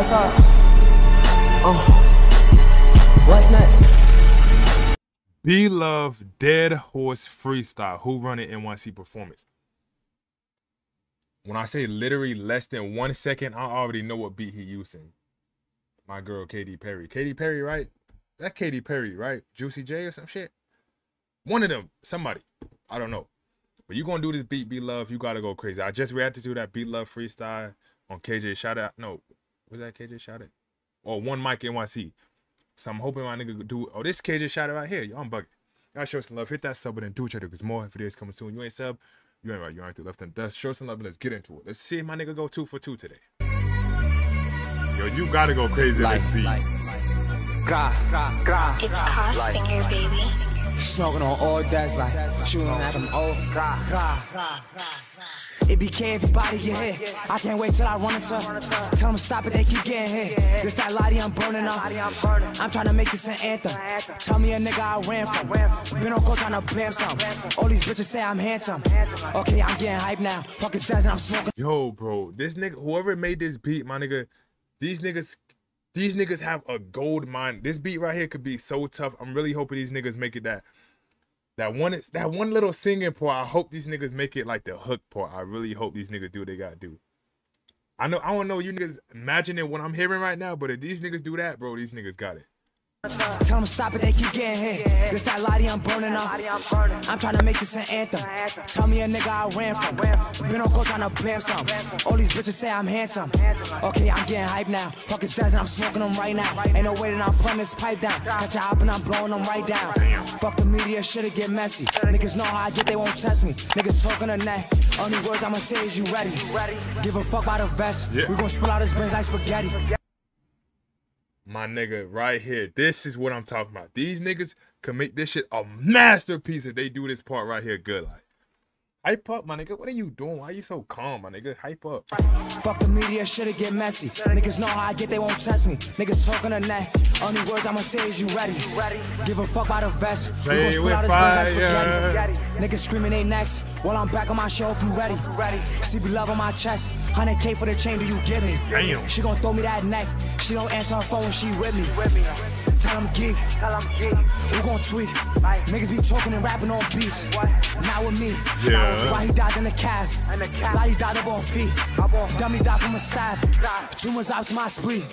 outside. Uh, what's next? B Lovee Dead Horse Freestyle. Who run it NYC performance? When I say literally less than one second, I already know what beat he using. My girl Katy Perry. Katy Perry, right? That Katy Perry, right? Juicy J or some shit. One of them, somebody. I don't know. But you gonna do this beat, B Lovee, you gotta go crazy. I just reacted to that B Lovee freestyle on KJ Shout Out. No, was that KJ Shout Out? Oh, or One Mic NYC. So I'm hoping my nigga do Oh, this KJ Shout Out right here. Y'all I'm bugging. Y'all show some love. Hit that sub and do each other because more videos coming soon. You ain't sub, you ain't right. You ain't to left and dust. Show some love and let's get into it. Let's see if my nigga go two for two today. Yo, you gotta go crazy like, this beat. Like, gra, gra, gra, it's Cos Finger, baby. Smoking on all that's like shooting at them old. Gra, gra, gra, gra. It be became everybody get hit. I can't wait till I run into. Tell them stop it, they keep getting hit. This that lottie I'm burning up. I'm trying to make this an anthem. Tell me a nigga I ran from. Been on go trying to blam some. All these bitches say I'm handsome. Okay, I'm getting hype now. Fucking says I'm smoking. Yo, bro, this nigga, whoever made this beat, my nigga, these niggas these niggas have a gold mine. This beat right here could be so tough. I'm really hoping these niggas make it that that one is that one little singing part. I hope these niggas make it like the hook part. I really hope these niggas do what they gotta do. I know I don't know you niggas imagining what I'm hearing right now, but if these niggas do that, bro, these niggas got it. Tell them stop it, they keep getting hit. This that lottie I'm burning up. I'm trying to make this an anthem. Tell me a nigga I ran from. Been on go trying to blam some. All these bitches say I'm handsome. Okay, I'm getting hype now. Fucking says I'm smoking them right now. Ain't no way that I'm putting this pipe down. Catch a hop and I'm blowing them right down. Fuck the media, shit'll get messy. Niggas know how I get, they won't test me. Niggas talking a net. Only words I'ma say is you ready. Give a fuck about the vest. We gon' spill out his brains like spaghetti my nigga right here. This is what I'm talking about. These niggas can make this shit a masterpiece if they do this part right here good. Like, Hype up, my nigga. What are you doing? Why are you so calm, my nigga? Hype up. Fuck the media, shit'll get messy. Niggas know how I get, they won't test me. Niggas talking a net. Only words I'ma say is you ready. Give a fuck about the vest. Play we with fire. Niggas screaming they next. While I'm back on my show, you ready. CB love on my chest. 100K for the chain, do you give me? Damn. She gon' throw me that neck. She don't answer her phone when she with me. Tell them geek. Tell them geek. Who gon' tweet? Niggas be talking and rapping on beats. What? Not with me. Yeah. Why he died in the cab? In the cab. Why he died up on feet? Up on- Dummy died from a stab. Tumors out to my spleen.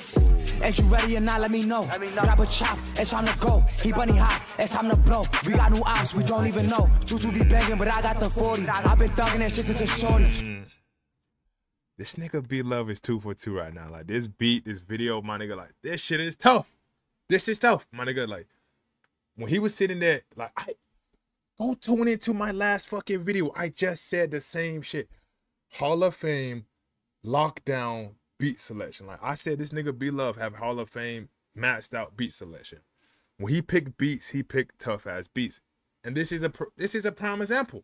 Ain't you ready or not? Let me know. Let me know. Grab a chop, it's time to go. He bunny hot, it's time to blow. We got new ops, we don't even know. Tutu be banging, but I got the 40. I've been thugging that shit since a shorty. Mm. This nigga B Lovee is two for two right now. Like this beat, this video, my nigga, like this shit is tough. This is tough, my nigga. Like when he was sitting there, like I go tune into my last fucking video. I just said the same shit. Hall of Fame, lockdown beat selection. Like I said, this nigga B Lovee have Hall of Fame maxed out beat selection. When he picked beats, he picked tough ass beats, and this is a this is a prime example.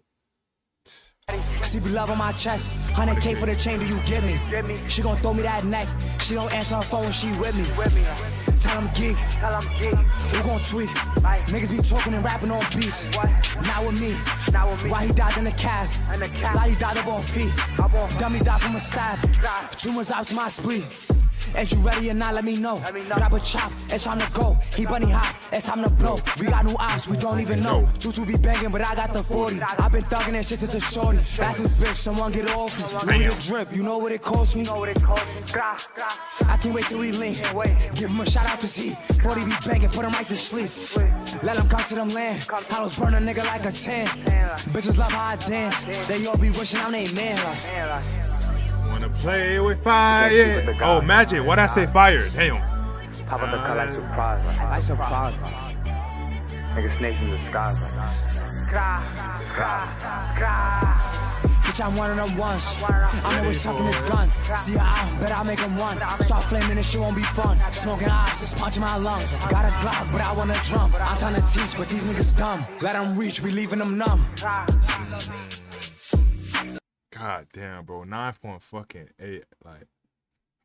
CB love on my chest. 100K for the chain, do you give me? She gon' throw me that neck. She don't answer her phone when she with me. Tell them geek. Tell them geek. Who gon' tweet? Niggas be talking and rapping on beats. Not with me. Not with me. Why he died in the cab? In the cab. Why he died up on feet? Dummy died from a stab. Stab. Tumors out to my spleen. Ain't you ready or not? Let me know. Let me. Grab a chop, it's time to go. He bunny hot, it's time to blow. We got new ops, we don't even know. Tutu be banging, but I got the 40. I've been thugging that shit since a shorty. That's his bitch, someone get off me. Louis the drip, you know what it cost me? I can't wait till we link. Give him a shout out to see. 40 be banging, put him right to sleep. Let him come to them land. Hollows burn a nigga like a 10. Bitches love how I dance. They all be wishing I'm man. Like, Man, like, Wanna play with fire? Oh, magic. what'd I say fire? Damn. Pop up the cut like surprise, like, I surprised. nigga snakes in the skies, like. gra, gra, gra. Bitch, I'm one of them ones. I'm always tucking this gun. See her out, bet I'll make him run. Start flaming, this shit won't be fun. Smoking ops, just punching my lungs. Got a Glock, but I wanna drum. I'm trying to teach, but these niggas dumb. Let them reach, we leaving them numb. God damn, bro. Nine point fucking eight. Like,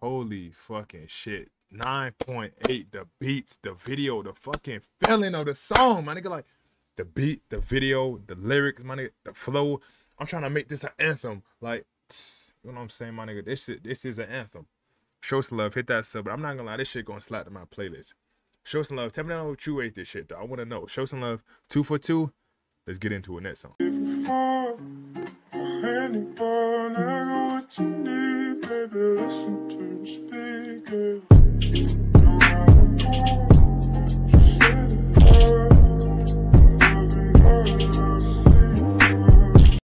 holy fucking shit. 9.8 the beats the video the fucking feeling of the song my nigga like the beat the video the lyrics my nigga the flow. I'm trying to make this an anthem like you know what i'm saying my nigga? This shit this is an anthem. Show some love hit that sub but i'm not gonna lie this shit gonna slap to my playlist. Show some love tell me down what you ate this shit though. I want to know. Show some love two for two let's get into a next song honey bun, I got what you need, baby, listen to